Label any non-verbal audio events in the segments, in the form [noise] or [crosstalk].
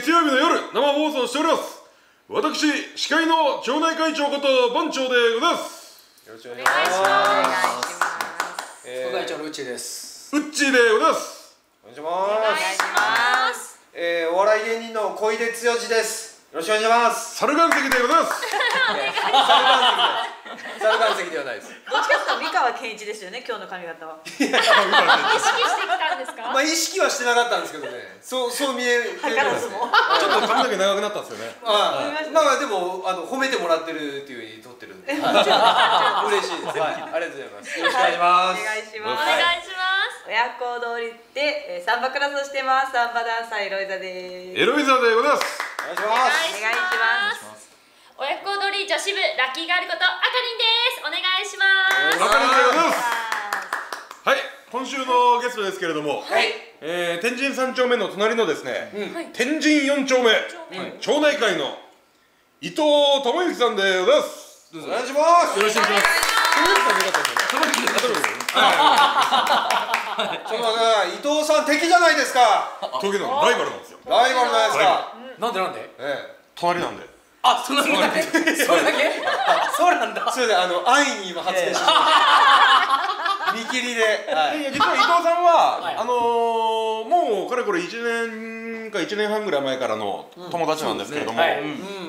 月曜日の夜生放送しております私司会の町内会長こと番長でございますよろしくお願いお願いします。副会長のうちです。ウッチーでございますお願いしお願いします。ますえー、お笑い芸人の小出剛です。よろしくお願いします。猿岩石でございます猿岩石ではないです。どっちかというと三河健一ですよね今日の髪型は意識してきたんですか、まあ意識はしてなかったんですけどね。そうそう見えてるんですね。ちょっと髪の毛長くなったんですよねああまあまあでもあの褒めてもらってるっていうふうに撮ってるんで。嬉しいです。はい、ありがとうございます。よろしくお願いしおます。願いしおます願いします親子通りで、えー、サンバクラスをしてますサンバダンサーエロイザですエロイザーでございますお願いしおます。お願いします親子踊り女子部ラッキーガールことあかりんですお願いしますわかりでございますあはい今週のゲストですけれども、はい。えー、天神三丁目の隣のですね、うん。天神四丁目、町内会の伊藤智之さんでございますお願いします。よろしくお願いします。智之さんでよかったですよねちょっと待って伊藤さん敵じゃないですか。東京のライバルなんですよライバルなんですか。なんでなんで？え隣なんであ、そんなそれだけ？それだけ？あ、そうなんだ。え。。それであの安易に今発言して。ます。見切りで。はい。いや実は伊藤さんは、はい。あのー、もうかれこれ1年か1年半ぐらい前からの友達なんですけれども、はい。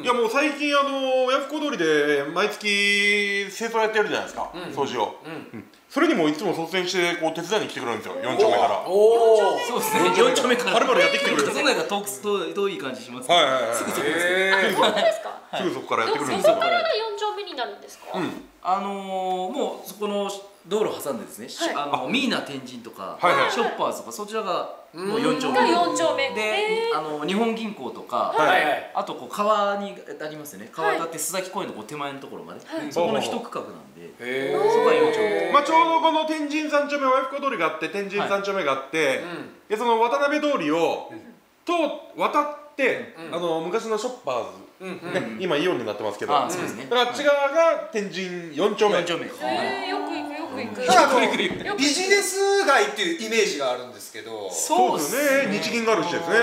やもう最近あのー、親不孝通りで毎月清掃やってるじゃないですか、掃除を、うんそれにもいつも率先してこう手伝いに来てくれるんですよ。4丁目から。はおお。そうですね。四丁目から。はるばるやってきてくれるんですよそんなんか遠く遠遠い感じしますはいはいはいすぐそこです。え本当ですか？すぐそこからやってくるんそですよ。こからで四丁目になるんですか、うん。あのー、もうそこの道路挟んでですね、しはい。あのミーナ天神とか、はいはい。ショッパーズとかそちらがもう4丁が目。四丁目。でへー。あの日本銀行とか、はい。あとこう川にありますよね。川渡って須崎公園のこう手前のところまで、そこの一区画なんで、えそこが4丁目。まあちょうどこの天神三丁目親不孝通りがあって天神三丁目があって、でその渡辺通りをと渡って、あの昔のショッパーズ、ね今イオンになってますけど。あね。だからあっち側が天神四丁目。4丁目。えー、よく行くよくビジネス街っていうイメージがあるんですけど。そうですよね。日銀があるしですね。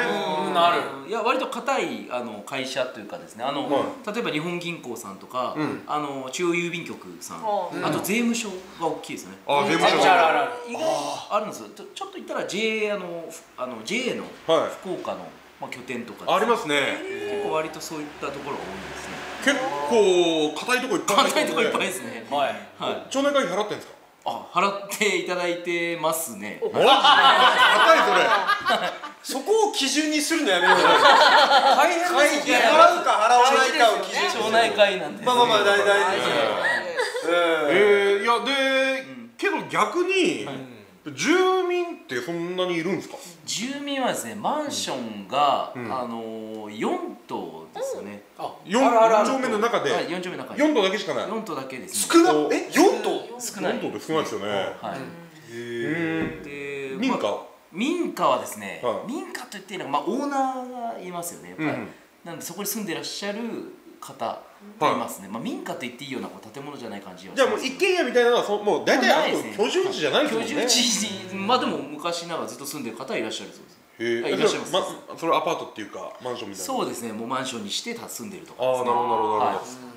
うん。なる。いや割と硬いあの会社というかですね。あの、は例えば日本銀行さんとか、うん。あの中央郵便局さん、うん。あと税務署が大きいですね、あ税務署。あああるある。意外あるんですよ。ちょちょっと言ったら JA あのふあの JA のはい。福岡の、まあ、拠点とかありますすね。結構割とそういったところが多いですね。結構硬いとこいっぱい硬いとこいっぱいですね。はい。はい。町内会費払ってんですか？あ払っていただいてますね。マジ硬いそこを基準にするのやめよう。払うか払わないかを基準にする。町内会なんで。まあまあまあ大体大事えー、いやで、けど逆に、住民ってそんなにいるんですか？住民はですねマンションが、ん。あのー、4棟ですよね、あ、4あるあるある。丁目の中で？はい、4丁目の中に4棟だけしかない。4棟だけですね。少なえ四棟？少ない。4棟って少ないですよね。はい、うん。で民家、まあ民家はですね、はい。民家といっていいのは、まあ、オーナーがいますよねやっぱり、うん。なんでそこに住んでらっしゃる方がいますね、まあ、民家と言っていいような建物じゃない感じはじゃあもう一軒家みたいなのはそもう大体あのないですね。居住地じゃないですもんね。居住地にまあでも昔ながらずっと住んでる方はいらっしゃるそうです。へいいらっしゃいます。まそれアパートっていうかマンションみたいな。そうですね。もうマンションにして住んでるとかああですね。なるほどなるほどなるはい。ほど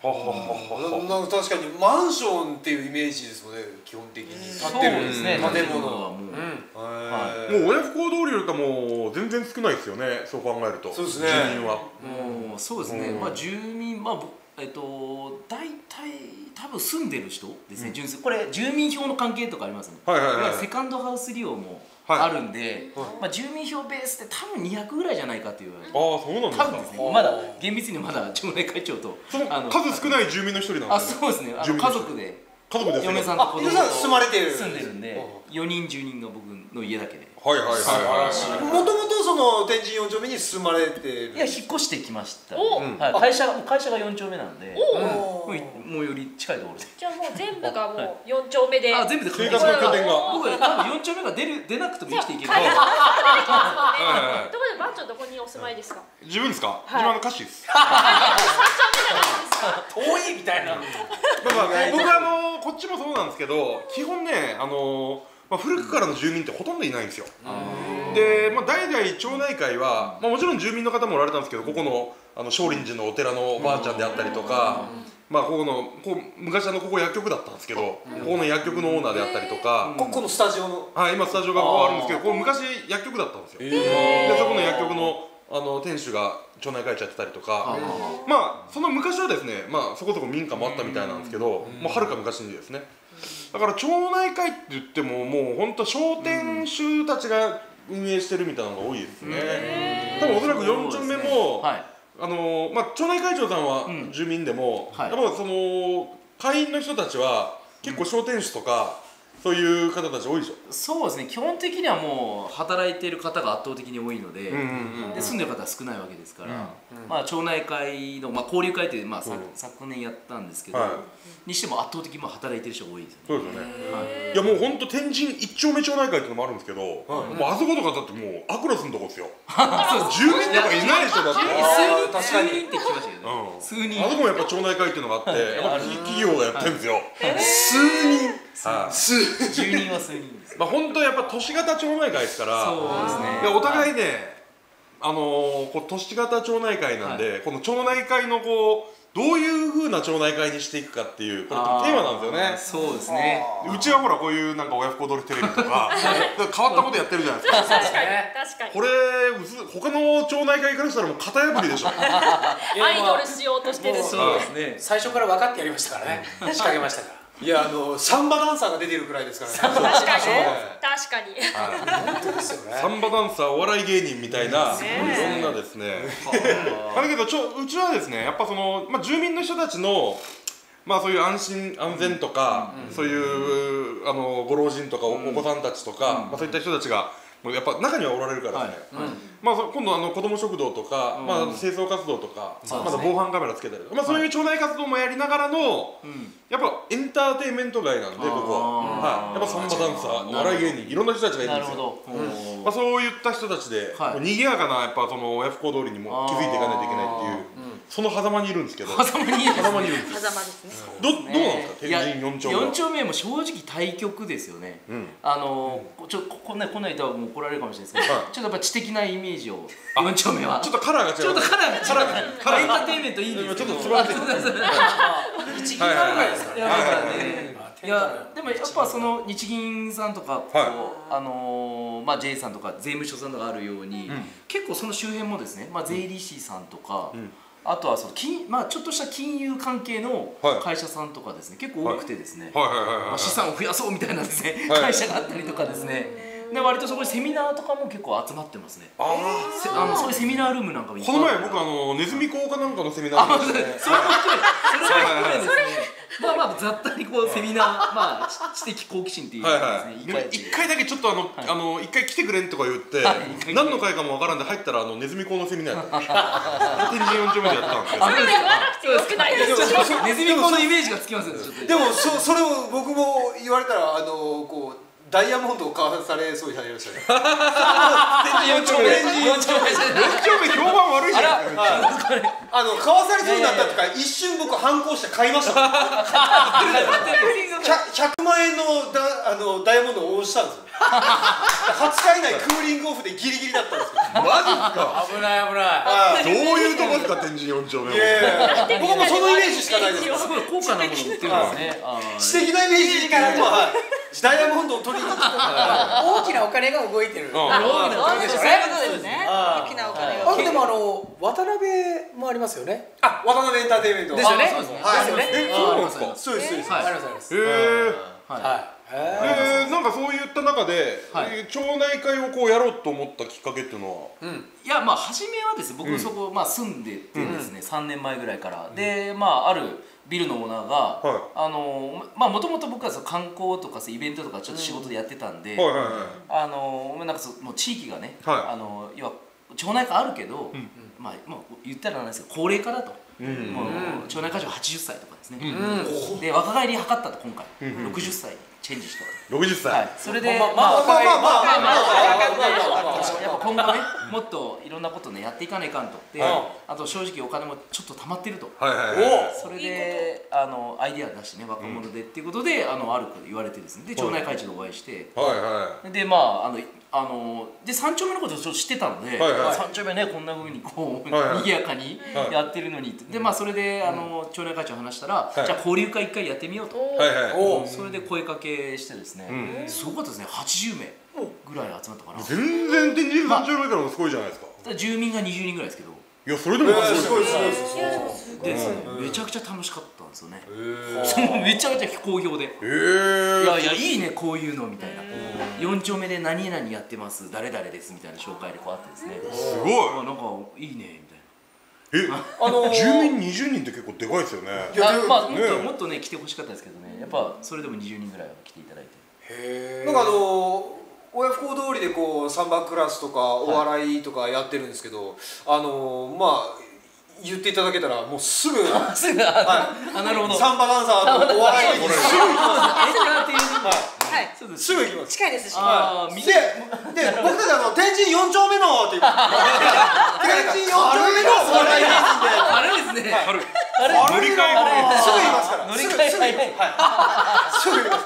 はははははなんか確かにマンションっていうイメージですもんね基本的に。建ってる。そうですね。建物物はもう、へー。もう親不孝通りよりかもう全然少ないですよねそう考えると。そうですね。住民は。もうそうですね、うん。まあ住民まあぼえっと大体多分住んでる人ですね、純粋これ住民票の関係とかありますね、はいはいはいセカンドハウス利用もはいあるんで、まあ、住民票ベースで多分200ぐらいじゃないかという。ああそうなんですか？多分ですね。まだ厳密にまだ町内会長とそのあの数少ない住民の一人なんあですよそうですね。あ家族で。家族で嫁さんと子供と住まれてる。住んでるんで4人住人が僕の家だけではいはいはいはい。もともとその天神四丁目に住まれてる。いや引っ越してきました、おはい、会社会社が4丁目なんで。おもう。いもうより近いところで。じゃあもう全部がもう四丁目で。あ全部で生活の拠点が。僕は多分4丁目が出る [laughs] 出なくても生きていける。帰らはいはいはいところで番長どこにお住まいですか？自分ですか、はい。自分あの歌手です。遠いみたいな。まあまあ僕あのこっちもそうなんですけど基本ねあの、まあ、古くからの住民ってほとんどいないんですよ。で、まあ、代々町内会は、まあ、もちろん住民の方もおられたんですけどここのあの少林寺のお寺のおばあちゃんであったりとか、まあ、ここのこう昔あのここ薬局だったんですけど、ここの薬局のオーナーであったりとか、ここのスタジオの？はい、今スタジオがここあるんですけどここ昔薬局だったんですよ、でそこの薬局のあの店主が町内会長やってたりとか、まあその昔はですね、まあ、そこそこ民家もあったみたいなんですけど、もうはるか昔にですね。だから町内会って言ってももう本当商店主たちが運営してるみたいなのが多いですね、多分おそらく4丁目も、はい。あのまあ、町内会長さんはん。住民でも、はい。やっぱその会員の人たちは結構商店主とか、そういう方たち多いでしょ？そうですね。基本的にはもう働いている方が圧倒的に多いので,、うんうんうんで住んでる方は少ないわけですから、まあ、町内会の、まあ、交流会って、まあさうん。昨年やったんですけど、はい。にしても圧倒的にまあ働いてる人が多いですよね。そうですよね、い。やもう本当天神一丁目町内会っていうのもあるんですけど、もうあそことかだってもうアクロスのとこですよ。住民とかいないでしょだって。数人確かに。数人って聞きましたけどね、うん。数人。あそこもやっぱ町内会っていうのがあって、やっぱ企業がやってるんですよ、数人。はい数住人は数人です。まあ本当やっぱ都市型町内会ですから。そうですね。いやお互いねあのーこう都市型町内会なんで、この町内会のこうどういうふうな町内会にしていくかっていうこれテーマなんですよね。そうですね。うちはほらこういうなんか親不孝通りテレビとか変わったことやってるじゃないですか。確かに確かに。これうず他の町内会からしたらもう型破りでしょ。[laughs] アイドルしようとしてるし。そうですね。最初から分かってやりましたからね。仕掛けましたからいやあのサンバダンサーが出てるくらいですからね。確かにはい確かに。本当ですよね。サンバダンサーお笑い芸人みたいな、ねいろんなですね。あ。だけどちょうちはですねやっぱその、まあ、住民の人たちのまあそういう安心安全とか、そういうあのご老人とかお,、お子さんたちとか、まあ、そういった人たちがやっぱ中にはおられるからですね、まあ、そ今度あの子ども食堂とか、まあ、清掃活動とか、まだ防犯カメラつけたりとか、まあ、そういう町内活動もやりながらの、やっぱエンターテインメント街なんでここは、はい、やっぱサンバダンサーお笑い芸人いろんな人たちがいるんですよ。まあ、そういった人たちで、はい。こう賑やかなやっぱその親不孝通りにも気づいていかないといけないっていう、その狭間にいるんですけど。狭間にいる狭間にいるんです。狭間ですね。どどうなんですか？天いや神四丁目は。四丁目も正直対極ですよね、うん。あのちょここんなこんな人はもう怒られるかもしれないですけど、はい。ちょっとやっぱ知的なイメージを四丁目は。ちょっとカラーが違う。ちょっとカラーが違う。カラーが。カラーが。エンターテインメントいいんですけどちょっとつばぜそうそうそう一銀あるぐらいですからねいやだからはいはいねい。やでもやっぱその日銀さんとかこう、はあのーまあ J さんとか税務署さんとかあるように、ん。結構その周辺もですね、まあ、税理士さんとか、んあとはその金、まあ、ちょっとした金融関係のはい。会社さんとかですね結構多くてですね、はいはいはいまはい。あ資産を増やそうみたいなですね、はい。会社があったりとかですね。で割とそこにセミナーとかも結構集まってますね。あせあのそういうセミナールームなんかもこの前僕あのネズミ講かなんかのセミナーあ、ね。それも含めそれも含めですねまあまあ雑多にこうセミナーまあ知 [laughs] 知的好奇心っていうはいかはい。でもですね。一一回。だけちょっとあの、あの一回来てくれんとか言って、はい。何の会かもわからんで入ったらあのネズミ講のセミナーやった天神四丁目でやってたんですけどそれ言わなくてよくないですかネズミ子のイメージがつきますでもそそれを僕も言われたらあのこうダイヤモンドを買わされそうになりましたね。[laughs] 天神四丁目。四丁目。四丁目。評判悪いじゃないですかあの買わされそうになったってから一瞬僕反抗して買いました。もん 100, 100万円のダあのダイヤモンドを押したんですよ。20日以内クーリングオフでギリギリだったんですよ。マジっすか？危ない危ない。はいどういうとこですか天神四丁目僕もそのイメージしかないです。すごい高価なもの売ってるんですね。あー。素敵なイメージからもはいダイヤモンドを取りに来た大きなお金が動いてる。うん。あ大きなお金でしょそういうことですね。あ大きなお金があでもあの渡辺もありますよね。あ渡辺エンターテインメント。ですよね。あそうですね。えそうなんですか？そうですそうです。はい。ありますあります。へえはい。えー、なんかそういった中で、はい。えー町内会をこうやろうと思ったきっかけっていうのは、いやまあ初めはですね僕そこ、まあ、住んでてですね、3年前ぐらいから、でまああるビルのオーナーが、はい。あのまあもともと僕はその観光とかイベントとかちょっと仕事でやってたんで、あのなんかそもう地域がね、はい。あの要は町内会あるけど、まあ、まあ言ったらなんですけど高齢化だと、うん。もう町内会長80歳とかですね、で若返り図ったと今回、うん60歳。にチェンジした60歳、はい。それでまあまあまあまあまあまあまあまあまあまあやっぱ今後ねもっといろんなことねやっていかないかんとで、はいあと正直お金もちょっと溜まってるとはいはいはいそれであのアイディア出してね若者でっていうことで、あのあること言われてですねで町内会長とお会いして、はいはでまああのあので三丁目のことをちょっと知ってたので、はいはい。三丁目ねこんなふうにこう、はいはい。賑やかにはい。やってるのにって。でまあそれであの町内会長と話したら、い。じゃあ交流会一回やってみようと、いはいはい。おそれで声かけしてですね、うん。すごかったですね。80名ぐらい集まったかな、全然天神三丁目からもすごいじゃないですか。ただ住民が20人ぐらいですけど。いやそれでもすごいですすごいねすごい。すで、めちゃくちゃ楽しかったんですよね、そのめちゃめちゃ好評で。へえいやいやいいねこういうのみたいな。4丁目で何々やってます誰々ですみたいな紹介でこうあってですね。すごい。あなんかいいねみたいえあのー住民20人って結構でかいですよね。いやまあもっねともっとね来てほしかったですけどね。やっぱそれでも20人ぐらいは来ていただいて。へなんかあの親不孝通りでこうサンバクラスとかお笑いとかやってるんですけど、あのまあ言っていただけたらもうすぐあ [laughs] すぐああなるほど。サンバダンサーとお笑いにすぐ行きますエンターテインメントはい。[laughs] そうですすぐ行きます。近い。ですしでで僕たちあの天神4丁目のって言って天神4丁目のお笑い芸人で。あれですね。あるあれ乗り換えすぐ言いますから。乗り換えす。ぐすぐ言います。すぐ言います。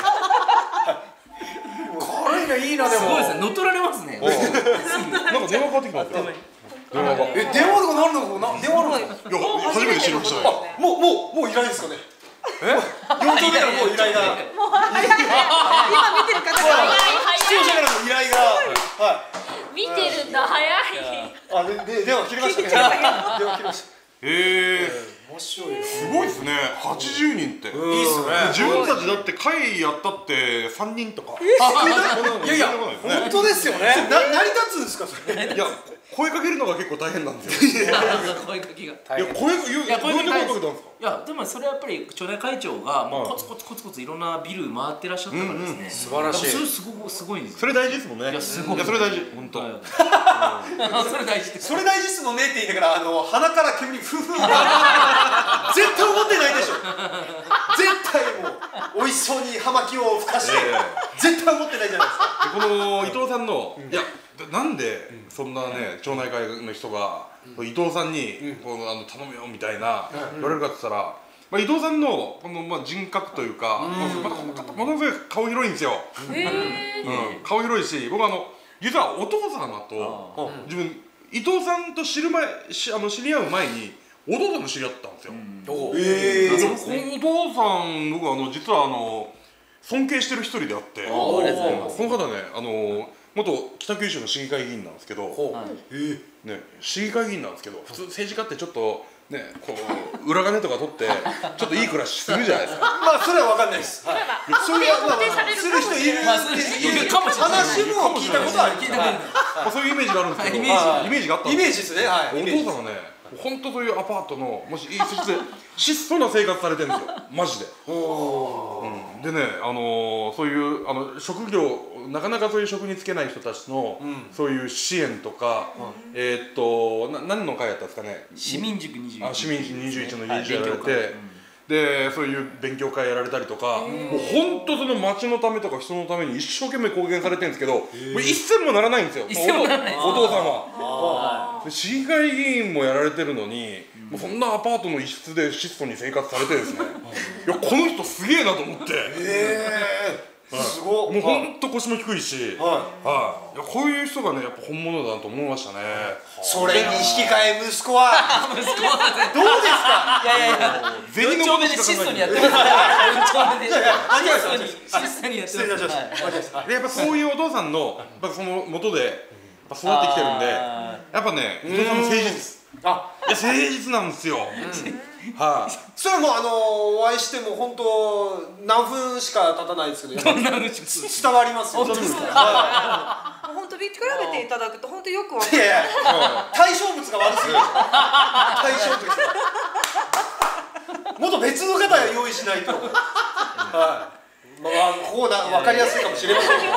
これがいいなですもごいですね。乗っ取られますね。なんか電話かかってきたんですよ電話がいえ電話とかなるのかな？電話のか。や初めて知りましたねもうもうもう依頼ですかね？え？4丁目からもう依頼が。もう早い。今見てる方が視聴者からの依頼が。は見てるんだ早い。い。あでで電話切りました。ね電話切りました。へえ面白いな。すごいですね。80人って。いいっすね。自分たちだって会やったって3人とか。い？やいや本当ですよね。な成り立つんですかそれ？いや声かけるのが結構大変なんですよ。声かけが。いや声いいややどうやって声かけたんです。かいやでもそれはやっぱり町内会長がもうはい。コツコツコツコツいろんなビル回ってらっしゃったからですね、素晴らしい。それすごくすごいんですよ。それ大事ですもんね。いやすごい。やそれ大事。本当。は [laughs] いそれ大事ですそれ大事っすもんねって言いながらあの鼻から煙ふふ [laughs] 絶対思ってないでしょ。絶対もう美味しそうに葉巻をふかして、え絶対思ってないじゃないですか。でこの伊藤さんの、いやなんでそんなね町内会の人が、伊藤さんに、このあの頼むよみたいな、言われるかって言ったら、まあ、伊藤さんのこの、まあ、人格というか、ものすごい顔広いんですよ、うん、顔広いし僕あの実はお父様と自分伊藤さんと知る前しあの知り合う前にお父さんと知り合ったんですよ、えでもこのお父さん僕あの実はあの尊敬してる一人であって。この方ねあの元北九州の市議会議員なんですけど、はい。ね、市議会議員なんですけど普通政治家ってちょっとねこう裏金とか取って [laughs] ちょっといい暮らしするじゃないですか。[laughs] まあそれは分かんないです、はい、そういうする人いるまあいる。かもしれない。話も聞いたことは聞いたことあるまあ、そういうイメージがあるんですけどイメージ。イメージがあったんイですメージですね。はい。イメージお父さんはね本当そういうアパートのもしいいそして質素な生活されてるんですよ。[laughs] マジで、うん、でねあのーそういうあの職業なかなかそういう職に就けない人たちの、そういう支援とか、えーっとな何の会やったんですかね？市民塾21あ市民誌21のはい理事やられて、勉強会。でそういう勉強会やられたりとか、もう本当その町のためとか人のために一生懸命貢献されてるんですけど、もう一銭もならないんですよ。一銭もならない。おお父さんは。で市議会議員もやられてるのに、もうそんなアパートの一室で質素に生活されてですねいやこの人すげえなと思って、え。えすごもう本当腰も低いし、ははい、いやこういう人がねやっぱ本物だなと思いましたね。それに引き換え息子は。息子はどうですか？いやいやいや。銭の4丁目でことしか考えてない。質素にやってます。4丁目で間違えま質した。素にやっぱそういうお父さんのやっぱその元でぱ育ってきてるんであやっぱね伊藤さんも誠実。あ。いや誠実なんですよ、はい、それはもうあのお会いしても本当何分しか経たないですけど伝わりますよ。本当ですか？は本当ビ比べていただくと本当よくわかいいやいや対象物が悪すぎる。対象物。がもっと別の方用意しないと。はい。まあここな分かりやすいかもしれませんけど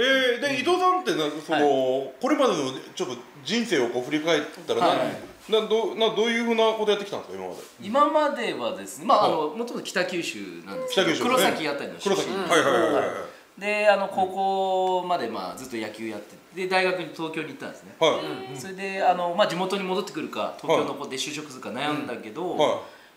えー、で伊藤さんってなその、これまでのちょっと人生をこう振り返ったら、ななどなどういうふうなことやってきたんですか今まで？今まではですねまああのもともと北九州なんですけど北九州。黒崎あたりの出身。黒崎。はいはいはいはいはい。であの高校までまあずっと野球やっててで大学に東京に行ったんですね、はい。それであの、まあ、地元に戻ってくるか東京の子で就職するか悩んだけど、はい。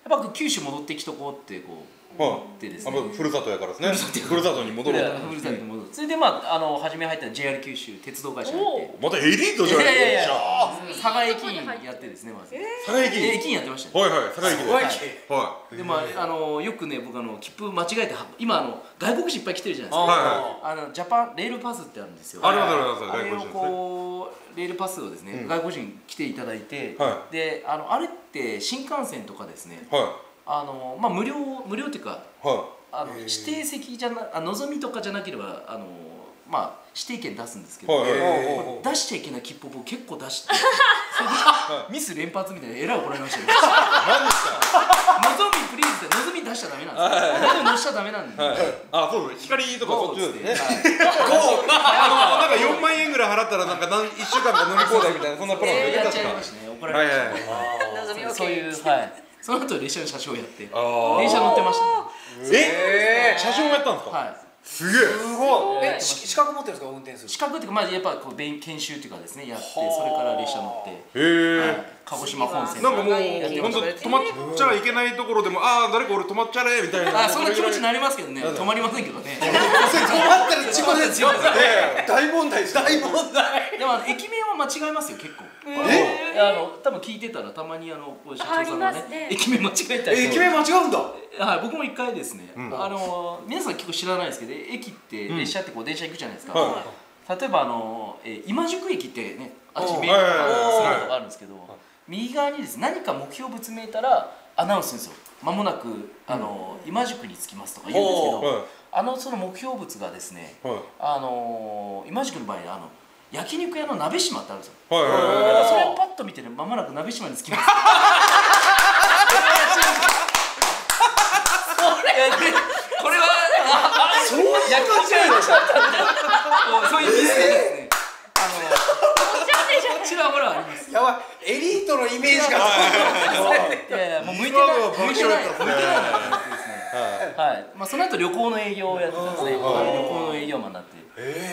やっぱ九州戻ってきとこうってこうはい思ってですあね、ふるさとやからですね。ふるさとに戻ろうと。ふるさとに戻る。それでまああの初め入ったのは JR 九州鉄道会社に行って。またエリートじゃないですか。佐賀駅員やってですねまず。佐賀駅。駅員やってましたね。はいはい佐賀駅でごい。はでまああのよくね僕あの切符間違えては今あの外国人いっぱい来てるじゃないですか。いはあのジャパンレールパスってあるんですよ。いありますあります。あれを外国人ですね。こうレールパスをですね、うん。外国人来ていただいて、はであのあれって新幹線とかですね。はあの、まあ、無料無料っていうかい。はあの指定席じゃなあのぞみとかじゃなければあの、まあ、指定券出すんですけど、はいはい出しちゃいけない切符を僕結構出してミス連発みたいなえらい怒られましたよいマジですのぞみプリーズってのぞみ出しちゃダメなんですよのぞみ乗しちゃダメなんで、かはいあそう光とかそっちですねはいあのなんか4万円ぐらい払ったらなんか何1週間か乗り放題みたいなそんなプランでやっ確かちゃいましたね怒らはいれまはいしたね、望みをそういうはいその後列車の車掌やってあー。電車乗ってましたね。え車掌もやったんですか？はい。すげえ。すごい。えし資格持ってるんですか？運転する資格っていうかまあやっぱこう勉研修っていうかですねやってそれから列車乗って、へえはい、鹿児島本線なんかもう本当止まっちゃいけないところでもああ誰か俺止まっちゃれみたいな。あそんな気持ちにななりますけどね。止まりませんけどね。止まったら事故ですよ。大問題です大問題。でも駅名は間違えますよ結構。え？あの多分聞いてたらたまにあのこう社長さんがねね。駅名間違えたりえ駅名間違うんだ。はい、僕も一回ですね、ん。あの皆さん結構知らないですけど駅ってん。列車ってこう電車行くじゃないですか、は例えばあの、えー今宿駅ってねあっちうんメインはいはいはい。そういうのがあるんですけど、右側にですね何か目標物めいたらアナウンスするんですよ。間もなくあの、今宿に着きますとか言うんですけど、はあのその目標物がですねいはい。あの今宿の場合あの焼肉屋の鍋島ってあるんですよ。はいはいはい。だからそれをパッと見てね間もなく鍋島に着きます。これこれはそういう焼肉屋のそういうミスでですねあのこちらほらあります。やばい。エリートのイメージが。いやいやもう向いてない向いてない向いてない。はい。まあその後旅行の営業をやってたんですね。旅行の営業マンになって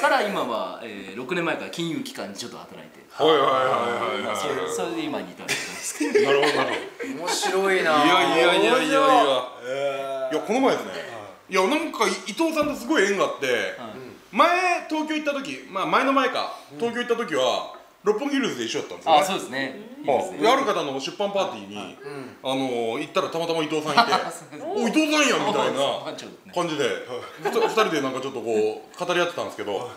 から今はえー6年前から金融機関にちょっと働いてはいはいはいはいまあそれそれで今に至ると思います。けどなるほど。なる面白いな。ほどいやいやいやいや。いやい。やこの前ですね。い。やなんか伊藤さんとすごい縁があって前東京行った時まあ前の前か。東京行った時は六本木ヒルズで一緒だったんですよね。あそうですね。いいねで。ある方の出版パーティーに、あの行ったらたまたま伊藤さんいて「[laughs] お伊藤さんやん」みたいな。感じでふた二人でなんかちょっとこう語り合ってたんですけど。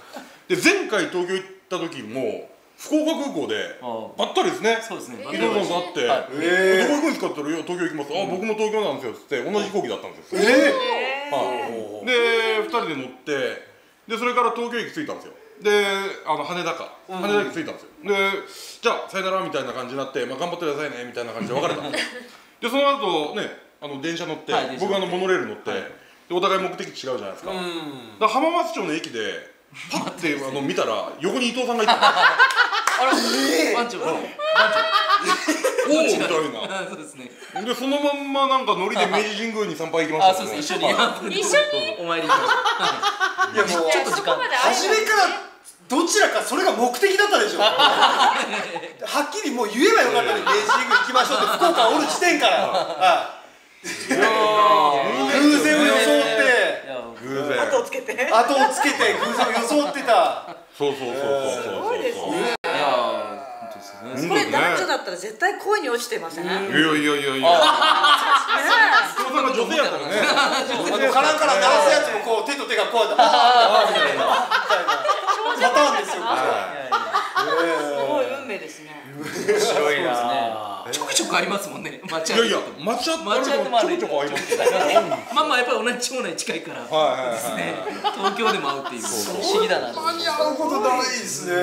で前回東京行った時も福岡空港でばったりですね。そうですね。伊藤さんと会って「はい。えどこ行くんですか?」って言ったらいや「東京行きます」あ僕も東京なんですよ」っつって同じ飛行機だったんですよ。はい、で2人で乗ってでそれから東京駅着いたんですよであの羽田か。羽田駅着いたんですよ。でじゃあさよならみたいな感じになって、まあ、頑張ってくださいねみたいな感じで別れたんですよ。[laughs] でその後ねあの電車乗って、はい僕あのモノレール乗って、でお互い目的地違うじゃないですか,、だ浜松町の駅でパッてあの見たら横に伊藤さんがいた [laughs] あら班長。番おおみたいな。長そうですね。でそのまんまなんかノリで明治神宮に参拝行きましたもんあそうです一緒に。はい一緒に？お参り行きました。い。やもうちょっと時間初めからどちらかそれが目的だったでしょ [laughs] はっきりもう言えばよかったね明治神宮行きましょうって福岡おる時点から。偶然を装って。偶然。後をつけて。後をつけて偶然を装ってた。そうそうそうそうそうそう。すごいですね。これ男女だったら絶対恋に落ちてません？ねいやいやいやいや。伊藤さんが女性やったらねカランカラン鳴らすやつもこう手と手がこうやってターンですよこすごい運命ですね。面白いなちょくちょくありますもんね。[laughs] 街いやいや歩いてて抹茶って抹茶ってまあちょこちょこ合いますよ。まあまあやっぱり同じ町内近いから。はいはいはいですね。東京でも会うっていう。不思議だなと思って。れ会う。ことないですね。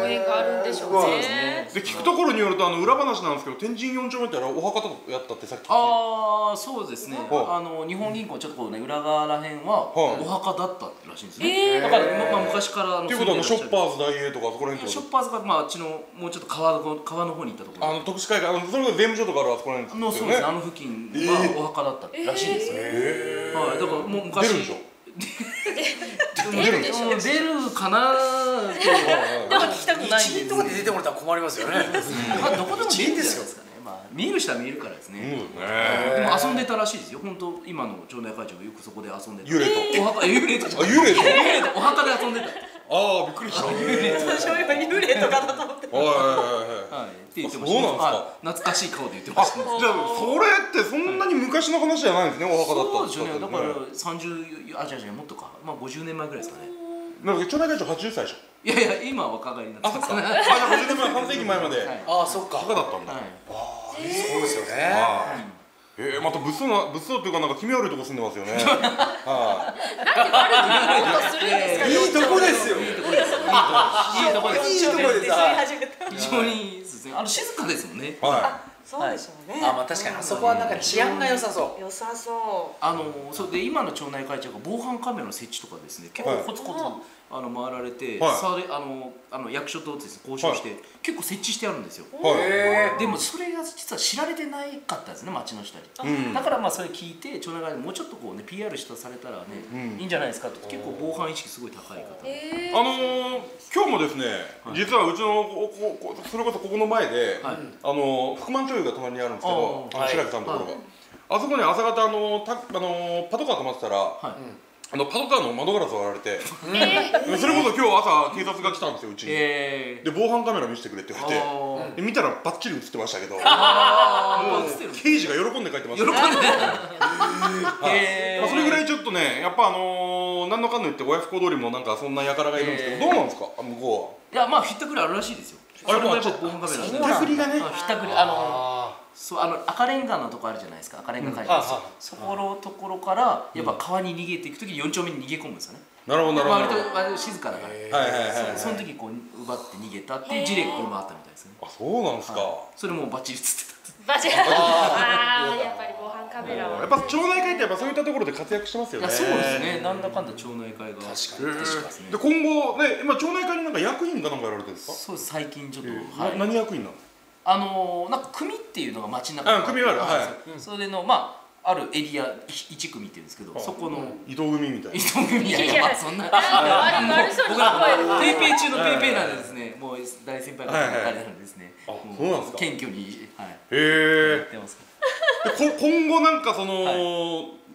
ご縁があるん。でしょうねで聞くところによるとあの裏話なんですけど天神四丁目ってあれお墓とかやったってさっきああそうですね、はいあの日本銀行ちょっとこうね裏側らへんははいお墓だったらしいんですね、だから、まあ、昔からのっていうことはショッーパーズ大英とかそこら辺ショッパーズがまああっちのもうちょっと川の川の方に行ったところ。あの特殊会館あのそれこそ税務署とかあるあそこら辺のそうですね。あの付近がお墓だったらしいですね、はい、だからもう昔出るんでしょ？[laughs] 出る出るかなとでも聞きたくないない。んで一人とかで出てもらったら困りますよね。まあどこでも見るんですかね。まあ見る人は見るからですね、うんね。でも遊んでたらしいですよ。本当今の町内会長がよくそこで遊んでた。幽霊と。お墓幽霊と？[laughs] 幽霊とお墓で遊んでたああびっくりした。[laughs] はい私も今幽霊とかだと思ってはいはいはいはい。って言ってました。あそうなんですか。はい。懐かしい顔で言ってました。ねじゃあそれってそんなに昔の話じゃないんですねお墓だったそうですよね。だからね30あ違う違うもっとか。まあ50年前ぐらいですかね。なんか町内会長80歳でしょ。いやいや今は若返りになってます。あじゃあ50年前半世紀前まで。はい。ああそっか。墓だったんだ。はい。そうですよね。はいえー、また物騒な物騒っていうかなんか気味悪いとこ住んでますよね。[laughs] はするんですかい。いとこですよ。いいとこです。いいとこです。いいとこです。非常にですね。あの静かですもんねい。はそうでしょうね。あまあ確かにあそこはなんか治安が良さそう。良さそあのそうで今の町内会長が防犯カメラの設置とかですね結構はいコツコツ、あの回られて、はい。されあのあの役所とです、ね、交渉して、結構設置してあるんですよ。いはい。へでもそれが実は知られてないかったですね町の人に、うん。だからまあそれ聞いて町内会でもうちょっとこうね PR したされたらね、うん。いいんじゃないですかと。結構防犯意識すごい高い方。えあのー、今日もですね、実はうちのこここそれこそここの前で、はい。あのー福満町湯が隣にあるんですけどああの白木さんのところ。が、あそこに朝方あのーたあのーパトカー止まってたら、はい、あのパトカーの窓ガラス割られて、それこそ今日朝警察が来たんですようちに、えー、で防犯カメラ見せてくれって言われて見たらバッチリ映ってましたけどあー。映ってる刑事が喜んで帰ってました喜んではい。へー。まあ、それぐらいちょっとねやっぱあのー、何のかんの言って親不孝通りもなんかそんな輩がいるんですけど、へー。どうなんですか？あ向こいやまあひったくりあるらしいですよ。あそれもやっぱやっぱ防犯カメラうはひったくりがねあひったくり。あのあそうあの赤レンガのとこあるじゃないですか。赤レンガ会うん。そこのところからやっぱ川に逃げていく時に4丁目に逃げ込むんですよね。なるほどなるほど。割と割と静かだから、へはいはいはいはい。そその時こう奪って逃げたっていう事例がこれもあったみたいですね。あそうなんですか、それもバッチリ映ってた。バチああやっぱり防犯カメラはやっぱ町内会ってやっぱそういったところで活躍してますよね。そうですね。なんだかんだ町内会が確かへーですね。で今後ね今町内会になんか役員かなんかやられてるんですか、そうです。最近ちょっと、えー。はい。な何役員なの？あのーなんか組っていうのが町の中にあ組がある。はい。それのまああるエリア1組っていうんですけどそこの伊藤組みたいな。伊藤組い。やいや。まあそんな。なんか悪悪そうペーペー中のペーペーなんでですね。もう大先輩方のあれなんでですね。あもそうなんですか。謙虚にはい。へえやってますでこ今後なんかその、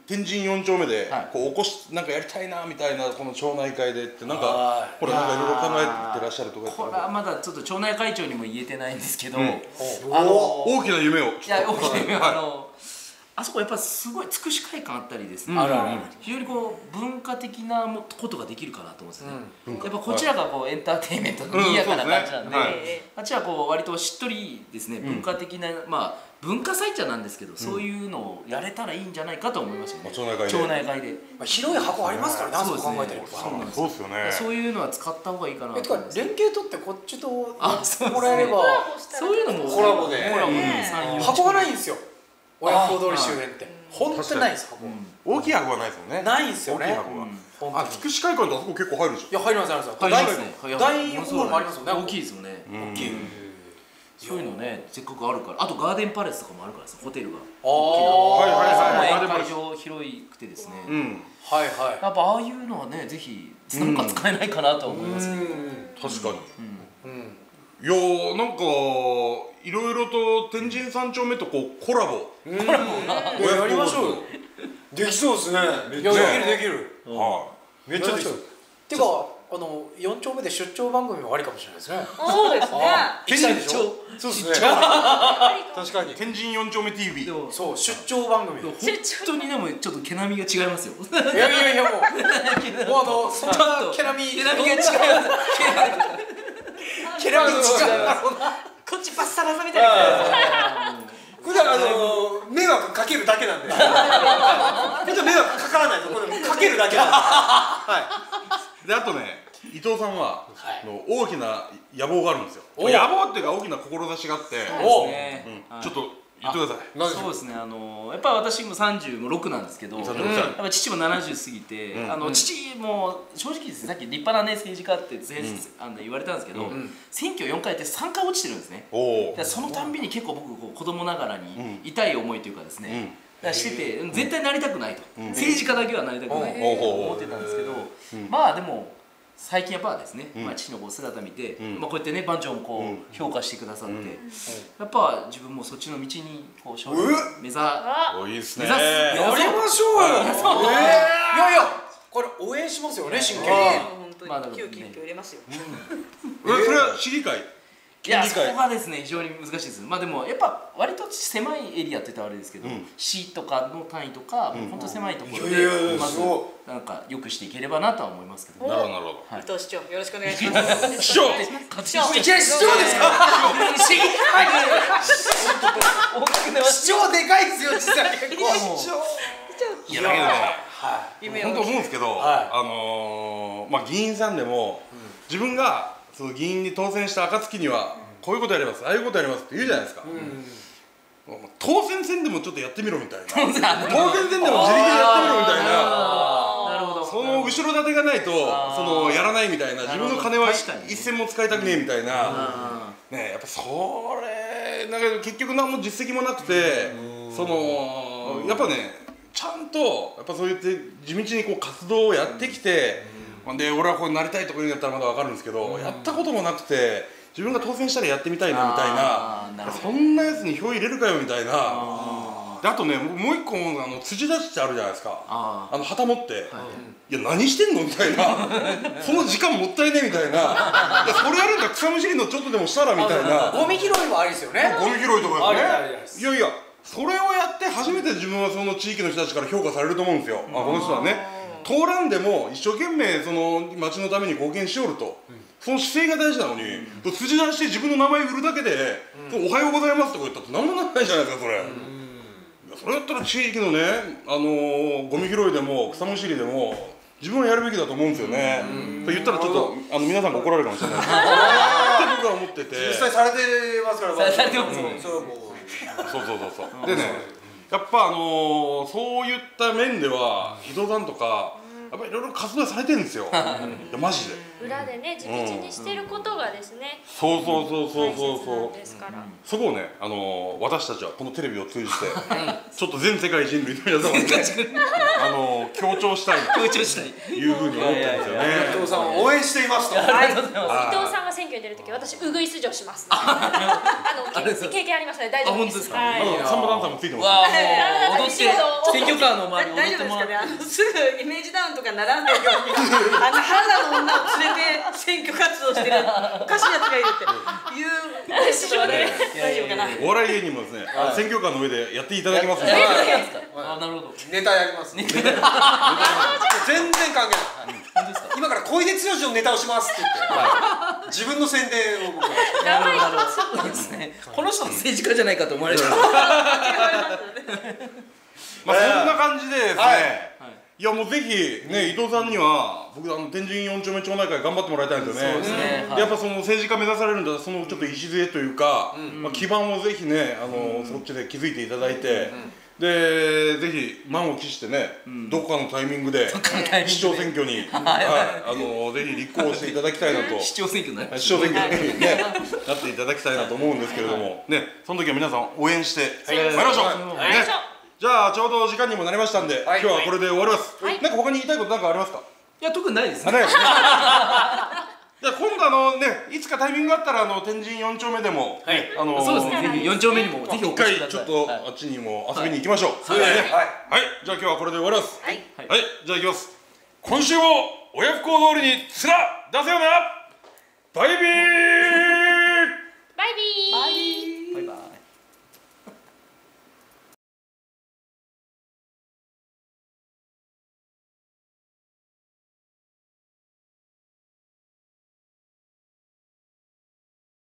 天神四丁目で、はい。こう起こしなんかやりたいなみたいなこの町内会でってなんかはほらなんかいろいろ考えてらっしゃるとかこれはまだちょっと町内会長にも言えてないんですけど、うん。あの大きな夢をいや大きな夢はあはのあそこやっぱすごい尽くし会館あったりですね、非常にこう文化的なもことができるかなと思うんですよね、うん。やっぱこちらがこうエンターテインメントの賑やかな感じなんで、あっちはこう割としっとりですねん。文化的な、まあ文化祭茶なんですけど、そういうのをやれたらいいんじゃないかと思いますよね。町内会で。町内会で。まあ広い箱ありますからね。あそこ考えてるそうですねそうなんですそうですよね。そういうのは使った方がいいかなえてか連携取ってこっちとあそうですね。もらえれば。そういうのもコラボで。コラボでね3 4箱がないんですよ。親子通り周辺って。本当にないんです箱。大きい箱はないですよね。ないんですよね。大きい箱は、うん。あ本当に。つくし会館ってあそこ結構入るでしょ。いや入ります入ります。入りますね。大大ホールもありますよね。大きいですよね。うん。大きいそういうのねせっかくあるから。あとガーデンパレスとかもあるからさホテルが。あはいはいはい宴会場広くてですね。うん。あはいはい。やっぱああいうのはねぜひなんか使えないかなとは思いますね確かに。うん。いやーなんかいろいろと天神三丁目とこうコラボ。うん。やりましょうよ。できそうですね。いやできるできる。はめっちゃできそう。てかあの四丁目で出張番組もありかもしれないですね。そうですね。行きたいでしょ出そうですね。確かに。い天神四丁目 TV でもそう出張番組。本当にでもちょっと毛並みが違いますよ。いやいやいやもう。[laughs] もうあのそんな毛並み。毛並みが違います毛並み違う。こっちバッサバサみたいな。普段あの迷惑かけるだけなんで。こっちは迷惑かからないとこれかけるだけなんで。はい。であとね伊藤さんは、はい。あの大きな野望があるんですよ。お野望っていうか大きな志があって、おね。うん。はい。ちょっと言ってください。そうですねあのやっぱ私も36なんですけど、36歳。やっぱ父も70過ぎて、うん。あの父も正直ですねさっき立派なね政治家って前あの言われたんですけど、選挙4回って3回落ちてるんですね。そのたんびに結構僕こう子供ながらにうん。痛い思いというかですね、らしててうん絶対なりたくないと、政治家だけはなりたくないと思ってたんですけど、うん。まあでも最近やっぱですね、うん。まあ、父のこう姿見て、ん。まあ、こうやってね番長もこう、うん。評価してくださって、うん。やっぱ自分もそっちの道にこう将来目指す。ね。目指すやりましょうよ。いやそう。えー。いやいや。これ応援しますよね真剣に。ね本当まあ急遽入れますよ。えそれは市議会いやそこがですね非常に難しいです。まあでもやっぱ割と狭いエリアって言ったらあれですけど、うん。市とかの単位とか、もう本当狭いところで、まずなんか良くしていければなとは思いますけどなるほどなるほどはい。伊藤市長よろしくお願いします。市長。市長いきなり市長ですか？市長でかいですよ実際。結構市長。いやだけどね。夢を本当思うんですけど、はい。あのーまあ議員さんでも、自分がその議員に当選した暁には、こういうことやりますああいうことやりますって言うじゃないですか、当選戦でもちょっとやってみろみたいな。[laughs] 当選戦でも自力でやってみろみたいな。なるほど。その後ろ盾がないとそのやらないみたいな自分の金は一銭も使いたくねえみたいな。あねやっぱそれなんか結局何も実績もなくてそのやっぱねちゃんとやっぱそうやって地道にこう活動をやってきてほん。で俺はこうなりたいとか言うんだったらまだ分かるんですけどやったこともなくて自分が当選したらやってみたいなみたいな。そんなやつに票入れるかよみたいな。あとねもう一個あの辻出しってあるじゃないですか。ああの旗持って、い、や何してんの？みたいな。[laughs] その時間もったいねえみたいな。いやそれやるんだ草むしりのちょっとでもしたらみたいな。ゴミ拾いもありですよね。ゴミ拾いとかです。いやいやそれをやって初めて自分はその地域の人たちから評価されると思うんですよ、あこの人はね通らんでも一生懸命その町のために貢献しよると、その姿勢が大事なのに、筋出して自分の名前売るだけで「おはようございます」とか言ったって何もならないじゃないですかそれ、それだったら地域のね、あのーゴミ拾いでも草むしりでも自分はやるべきだと思うんですよね、と言ったらちょっとあの皆さんが怒られるかもしれない。ですけどって僕は思ってて。実際されてますからされてますもうそうそう。そうそうでねやっぱあのーそういった面では伊藤さんとかやっぱりいろいろ活動されてるんですよ。い。やマジで。裏でね地道にしてることがですね、そうそうそうそうそうそう。ですから、そこをね、あのー私たちはこのテレビを通じてちょっと全世界人類の皆様にね、あのー強調したい強調したい。というふうに思ってるんですよね。伊藤さんを応援していますと。ありがとうござい伊藤さんが選挙に出るとき私ウグイス嬢します。あの [laughs] 経経験ありますので大丈夫です。あ本当ですか？はい。サンバダンサーもついてますわあもう踊って選挙カーのだ周り大丈夫です踊ってもらってかね？すぐイメージダウンとかならんないように [laughs] あの原田の女を連れて選挙活動してるおかしいやつがいるっていう私はね大丈夫かな。お笑い芸人もですね、選挙カーの上でやっていただけますので、あなるほど。ネタやります。全然関係ない。本当ですか？今から小出剛のネタをしますって言って。自分 [laughs] の宣伝を僕がなるほどなるほどそうですね。この人も政治家じゃないかと思われちゃうまあそんな感じでですね、はいい、やもうぜひね伊藤さんには僕あの天神四丁目町内会頑張ってもらいたいんですよね。そうですね。はい。でやっぱその政治家目指されるんだそのちょっと礎というか、まあ基盤をぜひねあの、そっちで築いていただいて。でぜひ満を期してね、どこかのタイミングでのタイミングで。市長選挙に、[laughs] はい、あのぜひ立候補していただきたいなと。[laughs] 市長選挙。になりまし市長選挙にね、なっていただきたいなと思うんですけれども、ね、その時は皆さん応援してまい。りましょう。はい。ね、じゃあちょうど時間にもなりましたんで、はい今日はこれで終わります。はいなんか他に言いたいことなんかありますか？いや特にないですね。[laughs] じゃあ今度あのね、いつかタイミングがあったらあの天神四丁目でも、はいあのそうですねぜひ四丁目にもぜひお一回ちょっとはいあっちにも遊びに行きましょう。そうですねはい。はい、じゃあ今日はこれで終わります。はいはい、じゃあ行きます。今週も親不孝通りに面出せよな。バイビー。